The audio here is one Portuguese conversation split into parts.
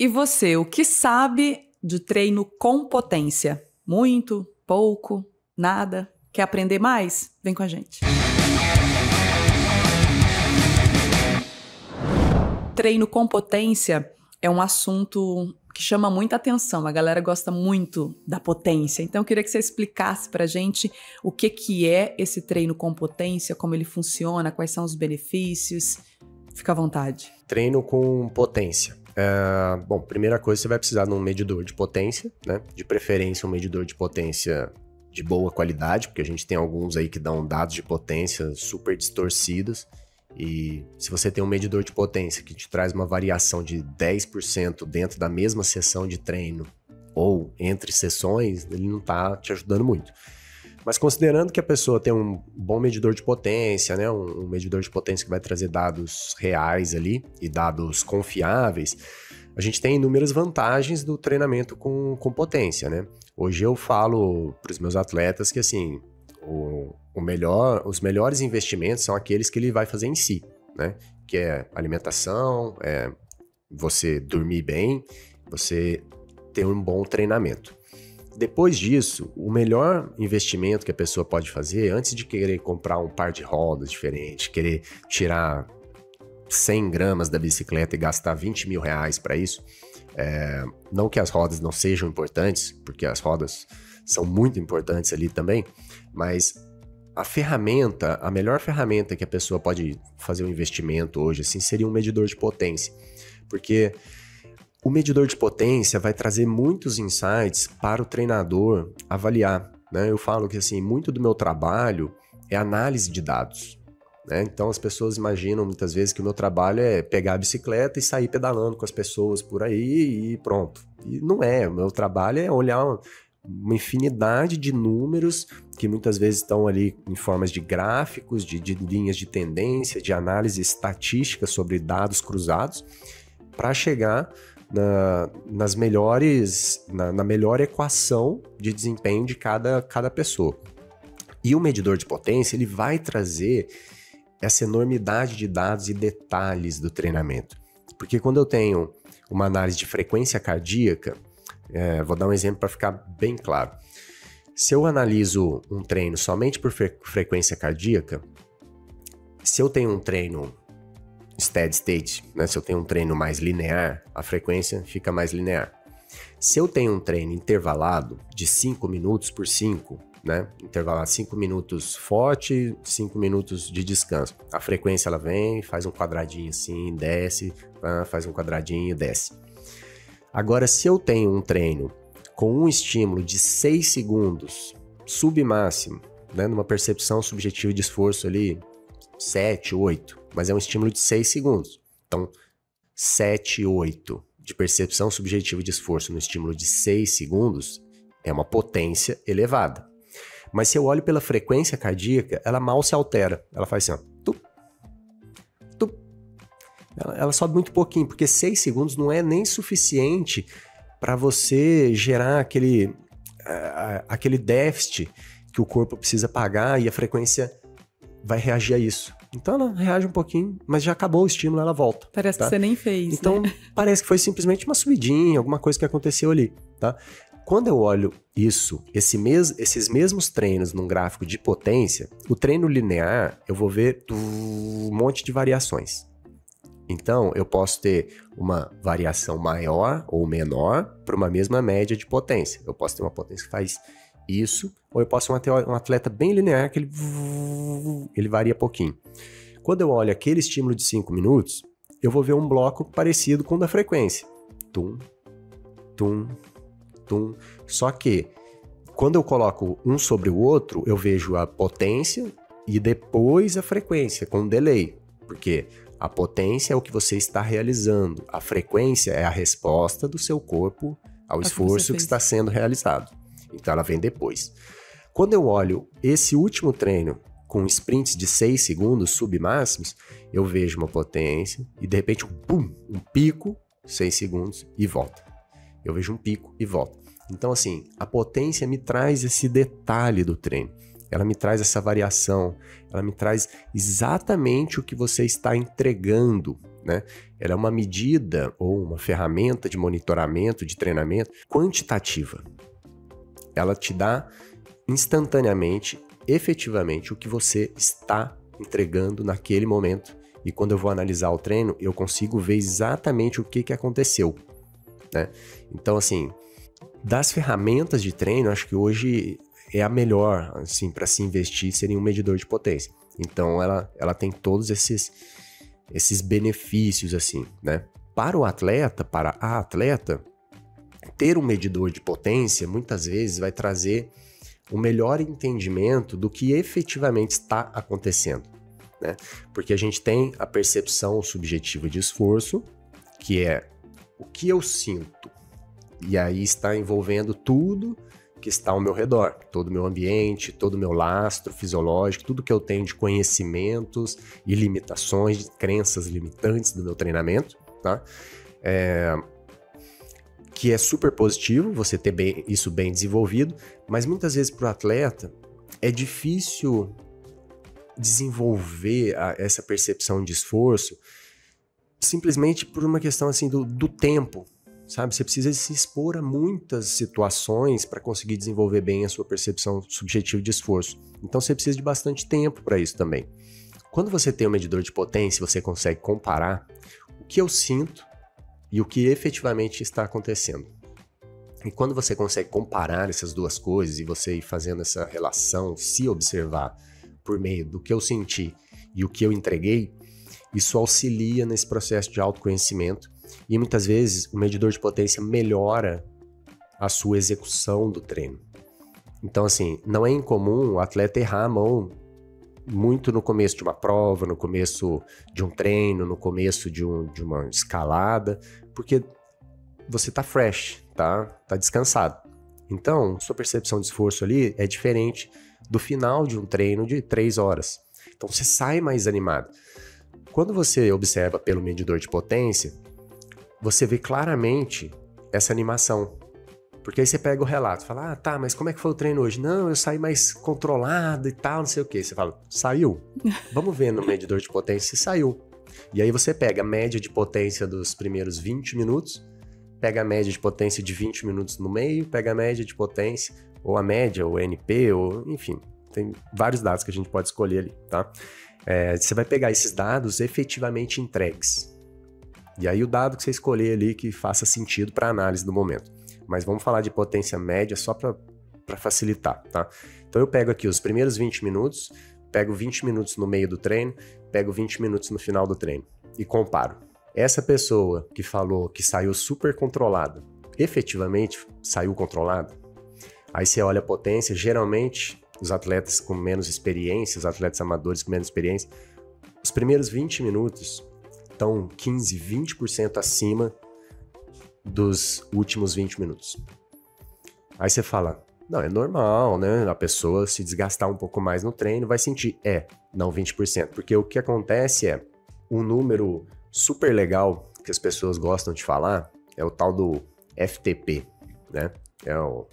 E você, o que sabe de treino com potência? Muito? Pouco? Nada? Quer aprender mais? Vem com a gente. Treino com potência é um assunto que chama muita atenção. A galera gosta muito da potência. Então eu queria que você explicasse pra gente o que que é esse treino com potência, como ele funciona, quais são os benefícios. Fica à vontade. Treino com potência. É, bom, primeira coisa, você vai precisar de um medidor de potência, né? De preferência, um medidor de potência de boa qualidade, porque a gente tem alguns aí que dão dados de potência super distorcidos. E se você tem um medidor de potência que te traz uma variação de 10% dentro da mesma sessão de treino ou entre sessões, ele não está te ajudando muito. Mas considerando que a pessoa tem um bom medidor de potência, né, um, um medidor de potência que vai trazer dados reais ali e dados confiáveis, a gente tem inúmeras vantagens do treinamento com, com potência, né? Hoje eu falo para os meus atletas que assim, o, o melhor, os melhores investimentos são aqueles que ele vai fazer em si, né? Que é alimentação, é você dormir bem, você ter um bom treinamento. Depois disso, o melhor investimento que a pessoa pode fazer, antes de querer comprar um par de rodas diferente, querer tirar 100 gramas da bicicleta e gastar 20 mil reais para isso, é, não que as rodas não sejam importantes, porque as rodas são muito importantes ali também, mas a ferramenta, a melhor ferramenta que a pessoa pode fazer um investimento hoje, assim, seria um medidor de potência. Porque o medidor de potência vai trazer muitos insights para o treinador avaliar. Né? Eu falo que assim, muito do meu trabalho é análise de dados. Né? Então as pessoas imaginam muitas vezes que o meu trabalho é pegar a bicicleta e sair pedalando com as pessoas por aí e pronto. E não é. O meu trabalho é olhar uma infinidade de números que muitas vezes estão ali em formas de gráficos, de, de linhas de tendência, de análise estatística sobre dados cruzados, para chegar na, nas melhores, na, na, melhor equação de desempenho de cada, cada pessoa. E o medidor de potência ele vai trazer essa enormidade de dados e detalhes do treinamento. Porque quando eu tenho uma análise de frequência cardíaca, é, vou dar um exemplo para ficar bem claro. Se eu analiso um treino somente por fre frequência cardíaca, se eu tenho um treino steady state, né? Se eu tenho um treino mais linear, a frequência fica mais linear. Se eu tenho um treino intervalado de 5 minutos por 5, né? Intervalado 5 minutos forte, 5 minutos de descanso. A frequência ela vem, faz um quadradinho assim, desce, faz um quadradinho, desce. Agora, se eu tenho um treino com um estímulo de 6 segundos, submáximo, né, numa percepção subjetiva de esforço ali, 7, 8, mas é um estímulo de 6 segundos. Então, 7, 8 de percepção subjetiva de esforço no estímulo de 6 segundos é uma potência elevada. Mas se eu olho pela frequência cardíaca, ela mal se altera. Ela faz assim, ó. Tup, tup. Ela, ela sobe muito pouquinho, porque 6 segundos não é nem suficiente para você gerar aquele, aquele déficit que o corpo precisa pagar e a frequência vai reagir a isso. Então ela reage um pouquinho, mas já acabou o estímulo, ela volta. Parece tá? que você nem fez. Então né? parece que foi simplesmente uma subidinha, alguma coisa que aconteceu ali, tá? Quando eu olho isso, esse mes esses mesmos treinos num gráfico de potência, o treino linear eu vou ver um monte de variações. Então eu posso ter uma variação maior ou menor para uma mesma média de potência. Eu posso ter uma potência que faz isso, ou eu posso ter um atleta bem linear que ele, ele varia pouquinho. Quando eu olho aquele estímulo de 5 minutos, eu vou ver um bloco parecido com o da frequência. Tum, tum, tum. Só que quando eu coloco um sobre o outro, eu vejo a potência e depois a frequência com um delay. Porque a potência é o que você está realizando, a frequência é a resposta do seu corpo ao esforço que, que está sendo realizado. Então ela vem depois. Quando eu olho esse último treino com sprints de 6 segundos submáximos, eu vejo uma potência e de repente um pum, um pico, 6 segundos e volta. Eu vejo um pico e volta. Então assim, a potência me traz esse detalhe do treino. Ela me traz essa variação, ela me traz exatamente o que você está entregando né? Ela é uma medida ou uma ferramenta de monitoramento, de treinamento quantitativa. Ela te dá instantaneamente, efetivamente, o que você está entregando naquele momento. E quando eu vou analisar o treino, eu consigo ver exatamente o que, que aconteceu. Né? Então, assim, das ferramentas de treino, acho que hoje é a melhor, assim, para se investir seria um medidor de potência. Então, ela, ela tem todos esses, esses benefícios, assim, né? Para o atleta, para a atleta, ter um medidor de potência muitas vezes vai trazer um melhor entendimento do que efetivamente está acontecendo, né? Porque a gente tem a percepção subjetiva de esforço, que é o que eu sinto, e aí está envolvendo tudo que está ao meu redor, todo o meu ambiente, todo o meu lastro fisiológico, tudo que eu tenho de conhecimentos e limitações, de crenças limitantes do meu treinamento, tá? É, que é super positivo você ter bem, isso bem desenvolvido, mas muitas vezes para o atleta é difícil desenvolver a, essa percepção de esforço simplesmente por uma questão assim do, do tempo, sabe? Você precisa se expor a muitas situações para conseguir desenvolver bem a sua percepção subjetiva de esforço. Então você precisa de bastante tempo para isso também. Quando você tem um medidor de potência, você consegue comparar o que eu sinto e o que efetivamente está acontecendo. E quando você consegue comparar essas duas coisas e você ir fazendo essa relação, se observar por meio do que eu senti e o que eu entreguei, isso auxilia nesse processo de autoconhecimento e muitas vezes o medidor de potência melhora a sua execução do treino. Então, assim, não é incomum o atleta errar a mão muito no começo de uma prova, no começo de um treino, no começo de, um, de uma escalada, porque você tá fresh, tá, tá descansado. Então, sua percepção de esforço ali é diferente do final de um treino de três horas. Então, você sai mais animado. Quando você observa pelo medidor de potência, você vê claramente essa animação. Porque aí você pega o relato, fala, ah, tá, mas como é que foi o treino hoje? Não, eu saí mais controlado e tal, não sei o que. Você fala, saiu? Vamos ver no medidor de potência se saiu. E aí você pega a média de potência dos primeiros 20 minutos, pega a média de potência de 20 minutos no meio, pega a média de potência, ou a média, ou NP, ou enfim, tem vários dados que a gente pode escolher ali, tá? É, você vai pegar esses dados efetivamente entregues. E aí o dado que você escolher ali que faça sentido para análise no momento. Mas vamos falar de potência média só para facilitar, tá? Então eu pego aqui os primeiros 20 minutos, pego 20 minutos no meio do treino, pego 20 minutos no final do treino e comparo. Essa pessoa que falou que saiu super controlada, efetivamente saiu controlada? Aí você olha a potência, geralmente os atletas com menos experiência, os atletas amadores com menos experiência, os primeiros 20 minutos estão 15, 20% acima dos últimos 20 minutos. Aí você fala, não, é normal, né? A pessoa se desgastar um pouco mais no treino vai sentir. É, não 20%. Porque o que acontece é um número super legal que as pessoas gostam de falar é o tal do FTP, né? É o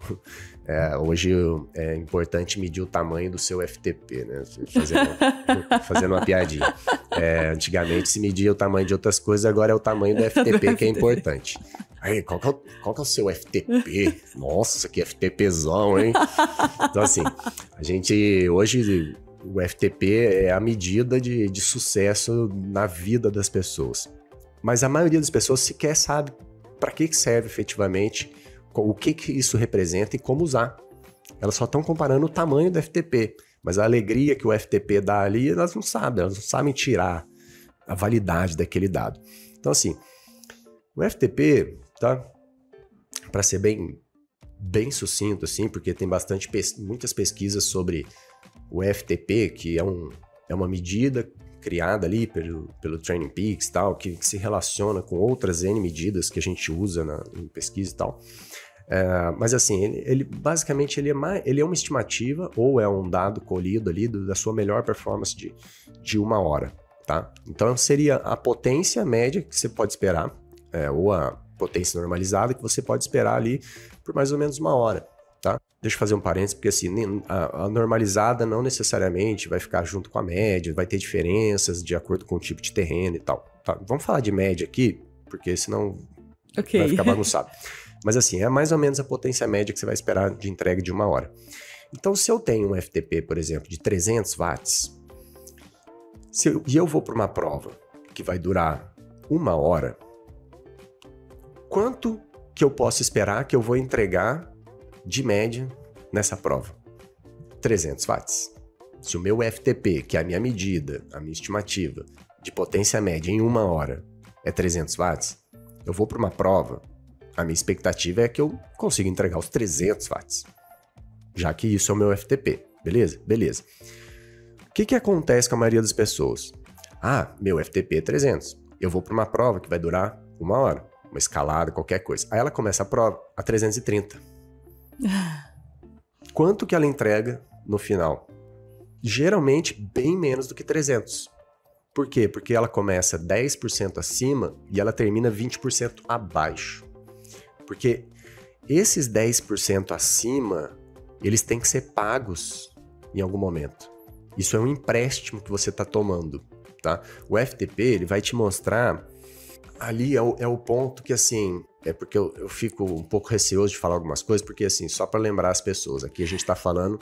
é, hoje é importante medir o tamanho do seu FTP, né? Fazendo, fazendo uma piadinha. É, antigamente se media o tamanho de outras coisas, agora é o tamanho do FTP que é importante. Aí, qual que é, o, qual que é o seu FTP? Nossa, que FTPzão, hein? Então, assim, a gente hoje o FTP é a medida de, de sucesso na vida das pessoas. Mas a maioria das pessoas sequer sabe para que serve efetivamente o que, que isso representa e como usar. Elas só estão comparando o tamanho do FTP, mas a alegria que o FTP dá ali, elas não sabem, elas não sabem tirar a validade daquele dado. Então, assim, o FTP, tá? Para ser bem, bem sucinto, assim, porque tem bastante muitas pesquisas sobre o FTP, que é, um, é uma medida criada ali pelo, pelo Training Peaks tal, que, que se relaciona com outras N medidas que a gente usa na, em pesquisa e tal. É, mas assim, ele, ele, basicamente ele é, mais, ele é uma estimativa ou é um dado colhido ali do, da sua melhor performance de, de uma hora, tá? Então seria a potência média que você pode esperar, é, ou a potência normalizada que você pode esperar ali por mais ou menos uma hora, tá? Deixa eu fazer um parênteses, porque assim, a, a normalizada não necessariamente vai ficar junto com a média, vai ter diferenças de acordo com o tipo de terreno e tal. tá, vamos falar de média aqui, porque senão okay. vai ficar bagunçado. Mas assim, é mais ou menos a potência média que você vai esperar de entrega de uma hora. Então, se eu tenho um FTP, por exemplo, de 300 watts, eu, e eu vou para uma prova que vai durar uma hora, quanto que eu posso esperar que eu vou entregar de média nessa prova? 300 watts. Se o meu FTP, que é a minha medida, a minha estimativa de potência média em uma hora é 300 watts, eu vou para uma prova, a minha expectativa é que eu consiga entregar os 300 watts, já que isso é o meu FTP, beleza? Beleza. O que, que acontece com a maioria das pessoas? Ah, meu FTP é 300. Eu vou para uma prova que vai durar uma hora, uma escalada, qualquer coisa. Aí ela começa a prova a 330. Quanto que ela entrega no final? Geralmente bem menos do que 300. Por quê? Porque ela começa 10% acima e ela termina 20% abaixo. Porque esses 10% acima, eles têm que ser pagos em algum momento. Isso é um empréstimo que você está tomando, tá? O FTP, ele vai te mostrar ali é o, é o ponto que, assim, é porque eu, eu, fico um pouco receoso de falar algumas coisas, porque, assim, só para lembrar as pessoas, aqui a gente está falando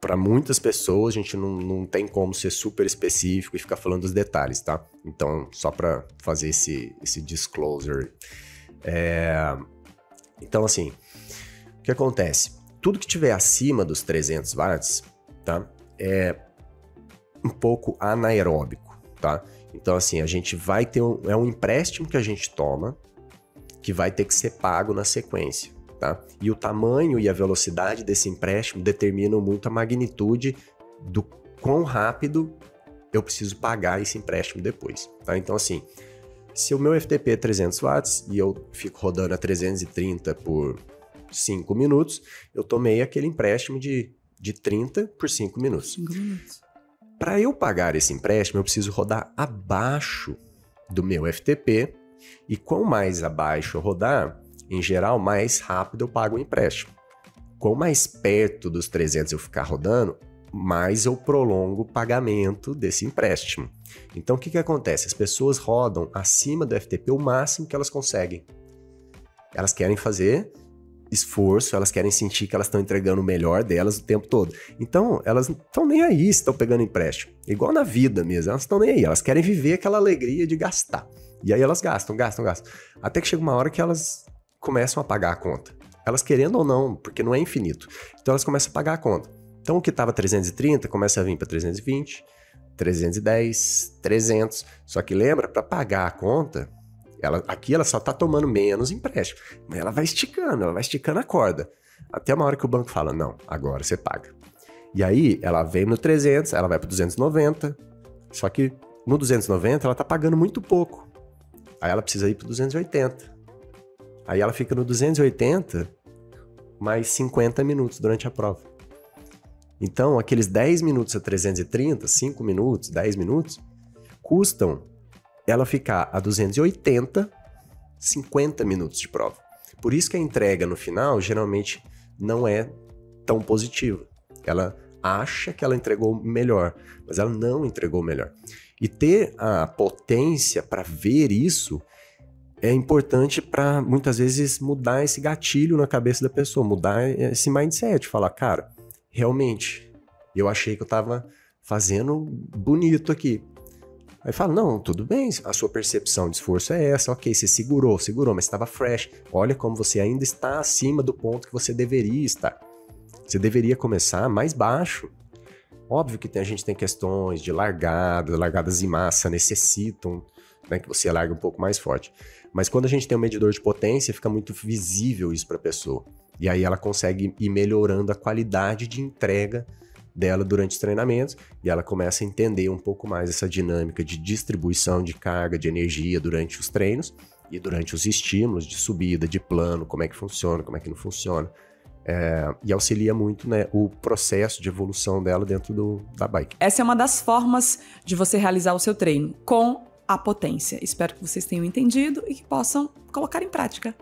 para muitas pessoas, a gente não, não tem como ser super específico e ficar falando dos detalhes, tá? Então, só para fazer esse, esse disclosure. É... Então, assim, o que acontece? Tudo que tiver acima dos 300 watts, tá? É um pouco anaeróbico, tá? Então, assim, a gente vai ter um, é um empréstimo que a gente toma que vai ter que ser pago na sequência, tá? E o tamanho e a velocidade desse empréstimo determinam muito a magnitude do quão rápido eu preciso pagar esse empréstimo depois, tá? Então, assim, se o meu FTP é 300 watts e eu fico rodando a 330 por 5 minutos, eu tomei aquele empréstimo de, de 30 por 5 minutos. 5 minutos. Para eu pagar esse empréstimo, eu preciso rodar abaixo do meu FTP, e quanto mais abaixo eu rodar, em geral, mais rápido eu pago o empréstimo. Quanto mais perto dos 300 eu ficar rodando, mais eu prolongo o pagamento desse empréstimo. Então, o que, que acontece? As pessoas rodam acima do FTP o máximo que elas conseguem. Elas querem fazer esforço, elas querem sentir que elas estão entregando o melhor delas o tempo todo. Então, elas não estão nem aí se estão pegando empréstimo. Igual na vida mesmo, elas estão nem aí. Elas querem viver aquela alegria de gastar. E aí elas gastam, gastam, gastam. Até que chega uma hora que elas começam a pagar a conta. Elas querendo ou não, porque não é infinito. Então elas começam a pagar a conta. Então o que estava 330 começa a vir para 320, 310, 300. Só que lembra, para pagar a conta, ela, aqui ela só está tomando menos empréstimo. Mas ela vai esticando, ela vai esticando a corda. Até uma hora que o banco fala: não, agora você paga. E aí ela vem no 300, ela vai para 290. Só que no 290 ela está pagando muito pouco. Aí ela precisa ir para 280. Aí ela fica no 280 mais 50 minutos durante a prova. Então, aqueles 10 minutos a 330, 5 minutos, 10 minutos, custam ela ficar a 280, 50 minutos de prova. Por isso que a entrega no final geralmente não é tão positiva. Ela acha que ela entregou melhor, mas ela não entregou melhor. E ter a potência para ver isso é importante para muitas vezes mudar esse gatilho na cabeça da pessoa, mudar esse mindset, falar, cara, realmente, eu achei que eu estava fazendo bonito aqui. Aí fala, não, tudo bem, a sua percepção de esforço é essa, ok, você segurou, segurou, mas estava fresh. Olha como você ainda está acima do ponto que você deveria estar. Você deveria começar mais baixo. Óbvio que tem, a gente tem questões de largada, largadas em massa necessitam né, que você largue um pouco mais forte. Mas quando a gente tem um medidor de potência, fica muito visível isso para a pessoa. E aí ela consegue ir melhorando a qualidade de entrega dela durante os treinamentos e ela começa a entender um pouco mais essa dinâmica de distribuição de carga, de energia durante os treinos e durante os estímulos de subida, de plano, como é que funciona, como é que não funciona. É, e auxilia muito né, o processo de evolução dela dentro do, da bike. Essa é uma das formas de você realizar o seu treino, com a potência. Espero que vocês tenham entendido e que possam colocar em prática.